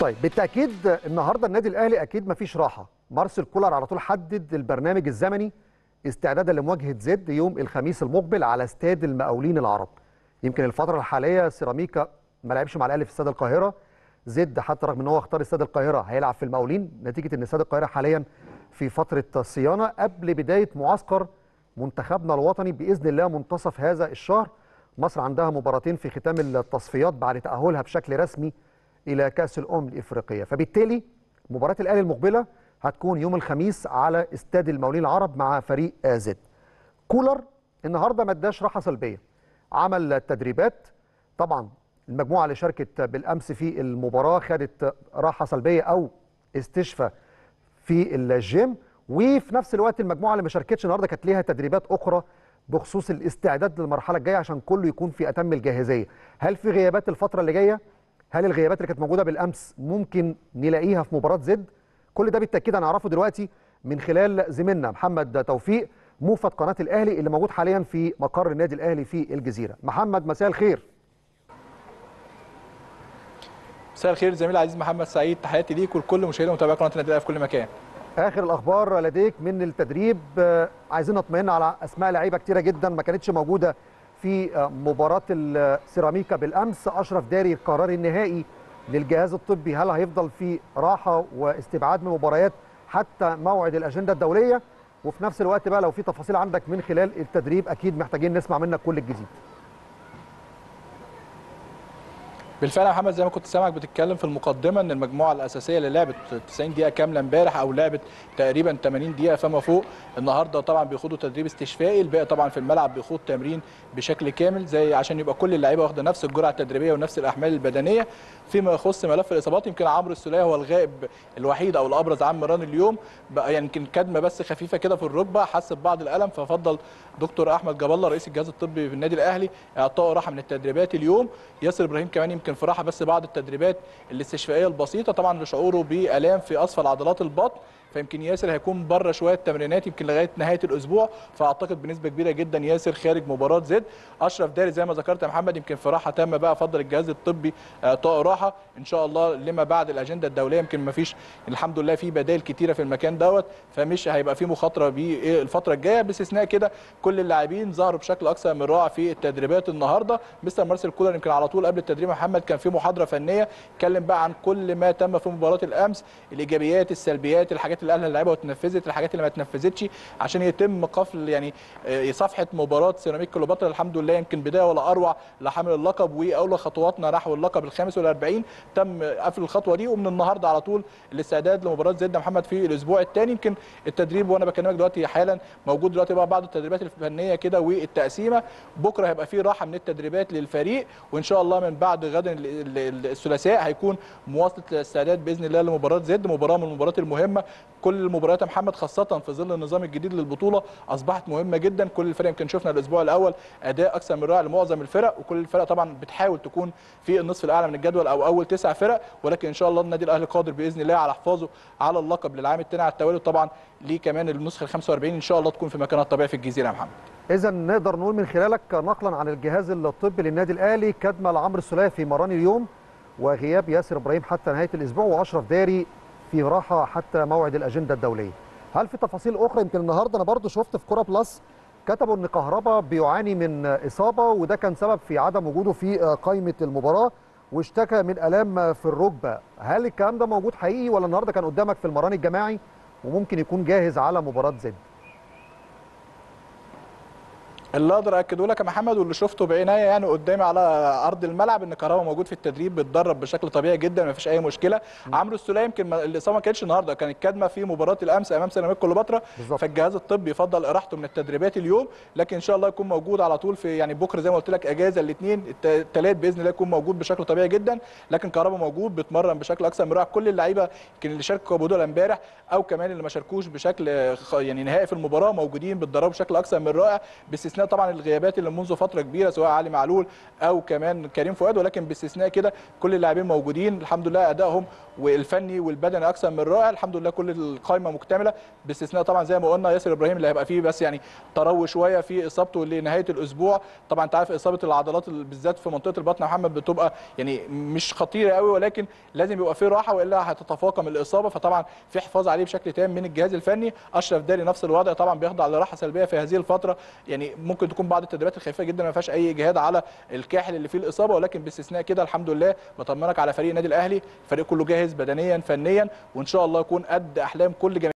طيب بالتأكيد النهارده النادي الأهلي أكيد مفيش راحة. مارسيل كولر على طول حدد البرنامج الزمني استعدادا لمواجهة زد يوم الخميس المقبل على استاد المقاولين العرب. يمكن الفترة الحالية سيراميكا ما لعبش مع الأهلي في استاد القاهرة. زد حتى رغم إن هو اختار استاد القاهرة هيلعب في المقاولين. نتيجة إن استاد القاهرة حاليا في فترة صيانة. قبل بداية معسكر منتخبنا الوطني بإذن الله منتصف هذا الشهر مصر عندها مباراتين في ختام التصفيات بعد تأهلها بشكل رسمي إلى كأس الأمم الإفريقية. فبالتالي مباراة الأهلي المقبلة هتكون يوم الخميس على استاد المقاولين العرب مع فريق زد. كولر النهارده ما اداش راحة سلبية عمل تدريبات. طبعا المجموعة اللي شاركت بالأمس في المباراة خدت راحة سلبية أو استشفاء في الجيم. وفي نفس الوقت المجموعة اللي ما شاركتش النهارده كانت ليها تدريبات أخرى بخصوص الاستعداد للمرحلة الجاية عشان كله يكون في أتم الجاهزية. هل في غيابات الفترة اللي جاية؟ هل الغيابات اللي كانت موجودة بالأمس ممكن نلاقيها في مباراة زد؟ كل ده بالتأكيد هنعرفه دلوقتي من خلال زميلنا محمد توفيق موفد قناة الأهلي اللي موجود حاليا في مقر النادي الأهلي في الجزيرة. محمد مساء الخير. مساء الخير زميلي العزيز محمد سعيد. تحياتي ليك ولكل مشاهدي ومتابعي قناة النادي الأهلي في كل مكان. آخر الأخبار لديك من التدريب عايزين نطمئن على أسماء لعيبة كتيرة جدا ما كانتش موجودة في مباراة السيراميكا بالأمس. أشرف داري القرار النهائي للجهاز الطبي. هل هيفضل في راحة واستبعاد من المباريات حتى موعد الأجندة الدولية؟ وفي نفس الوقت بقى لو في تفاصيل عندك من خلال التدريب أكيد محتاجين نسمع منك كل الجديد. بالفعل يا محمد زي ما كنت سامعك بتتكلم في المقدمة إن المجموعة الأساسية اللي لعبت 90 دقيقة كاملة امبارح أو لعبت تقريبا 80 دقيقة فما فوق النهارده طبعا بيخوضوا تدريب استشفائي الباقي طبعا في الملعب بيخوض تمرين بشكل كامل زي عشان يبقى كل اللعيبة واخدة نفس الجرعة التدريبية ونفس الأحمال البدنية. فيما يخص ملف الإصابات يمكن عمرو السوليه هو الغائب الوحيد أو الأبرز عن مران اليوم. بقى يمكن كدمة بس خفيفة كده في الركبة حس ببعض الألم ففضل دكتور أحمد جاب الله رئيس الجهاز الطبي في النادي الأهلي اعطائه راحه من التدريبات اليوم. ياسر إبراهيم كمان يمكن في راحه بس بعض التدريبات الاستشفائية البسيطة طبعا لشعوره بآلام في أسفل عضلات البطن. فيمكن ياسر هيكون بره شوية تمرينات يمكن لغايه نهايه الأسبوع. فأعتقد بنسبة كبيرة جدا ياسر خارج مباراة زد. أشرف داري زي ما ذكرت يا محمد يمكن في راحة تامة بقى فضل الجهاز الطبي اعطائه راحة. إن شاء الله لما بعد الأجندة الدولية يمكن ما فيش الحمد لله في بدائل كتيرة في المكان دوت. فمش هيبقى في مخاطرة بيه الفترة الجاية. باستثناء كده كل اللاعبين ظهروا بشكل أكثر من رائع في التدريبات النهارده. مستر مارسيل كولر يمكن على طول قبل التدريب محمد كان في محاضرة فنية. اتكلم بقى عن كل ما تم في مباراة الأمس الإيجابيات السلبيات الحاجات اللي قالها اللعيبة وتنفذت الحاجات اللي ما اتنفذتش عشان يتم قفل يعني صفحة مباراة سيراميك كليوباترا الحمد لله يمكن بداية ولا أروع لحامل اللقب وأولى خطواتنا نحو اللقب الخامس والأربعين تم قفل الخطوة دي ومن النهارده على طول الاستعداد لمباراة زد محمد في الأسبوع الثاني يمكن التدريب وأنا بكلمك دلوقتي حالا موجود دلوقتي بقى بعض التدريبات الفنية كده والتقسيمة. بكرة هيبقى في راحة من التدريبات للفريق وإن شاء الله من بعد غدا الثلاثاء هيكون مواصلة الاستعداد بإذن الله لمباراة زد مباراة من المباريات المهمة كل المباريات يا محمد خاصة في ظل النظام الجديد للبطولة أصبحت مهمة جدا. كل الفرق يمكن شفنا الأسبوع الأول أداء أكثر من رائع لمعظم الفرق وكل الفرق طبعا بتحاول تكون في النصف الأعلى من الجدول أو أول تسع فرق. ولكن إن شاء الله النادي الأهلي قادر بإذن الله على حفاظه على اللقب للعام الثاني على التوالي. طبعا ليه كمان النسخة ال 45 إن شاء الله تكون في مكانها الطبيعي في الجزيرة يا محمد. اذا نقدر نقول من خلالك نقلا عن الجهاز الطبي للنادي الأهلي كدمة لعمرو السوليه في مران اليوم وغياب ياسر إبراهيم حتى نهاية الأسبوع وأشرف داري في راحة حتى موعد الأجندة الدولية. هل في تفاصيل أخرى؟ يمكن النهارده أنا برضو شفت في كورة بلس كتبوا إن كهربا بيعاني من إصابة وده كان سبب في عدم وجوده في قائمة المباراة واشتكى من آلام في الركبة. هل الكلام ده موجود حقيقي ولا النهارده كان قدامك في المران الجماعي وممكن يكون جاهز على مباراة زد؟ اللي أقدر اكده لك يا محمد واللي شفته بعينيا يعني قدامي على ارض الملعب ان كهربا موجود في التدريب بيتدرب بشكل طبيعي جدا ما فيش اي مشكلة. عمرو السوليه يمكن الاصابه ما كانتش النهارده كانت كدمه في مباراة الأمس أمام سيراميك كليوباترا. فالجهاز الطبي فضل اراحته من التدريبات اليوم لكن إن شاء الله يكون موجود على طول في يعني بكرة زي ما قلت لك إجازة الاثنين الثلاث بإذن الله يكون موجود بشكل طبيعي جدا. لكن كهربا موجود بيتمرن بشكل أكثر من رائع كل اللعيبة يمكن اللي شاركوا بطوله امبارح أو كمان اللي ما شاركوش بشكل يعني نهائي في المباراة موجودين بيتدربوا بشكل أكثر من رائع باستثناء طبعا الغيابات اللي منذ فترة كبيرة سواء علي معلول أو كمان كريم فؤاد ولكن باستثناء كده كل اللاعبين موجودين. الحمد لله أدائهم والفني والبدني أكثر من رائع. الحمد لله كل القائمة مكتملة. باستثناء طبعا زي ما قلنا ياسر إبراهيم اللي هيبقى فيه بس يعني تروي شوية في إصابته لنهاية الأسبوع. طبعا أنت عارف إصابة العضلات بالذات في منطقة البطن يا محمد بتبقى يعني مش خطيرة قوي ولكن لازم يبقى في راحة وإلا هتتفاقم الإصابة. فطبعا في حفاظ عليه بشكل تام من الجهاز الفني. أشرف داري نفس الوضع طبعا بيخضع لراحة سلبية في هذه الفترة. يعني ممكن تكون بعض التدريبات الخفيفة جدا ما فيهاش أي اجهاد على الكاحل اللي فيه الإصابة ولكن باستثناء كده الحمد لله بطمنك على فريق النادي الأهلي. الفريق كله جاهز بدنيا فنيا وإن شاء الله يكون قد أحلام كل جميع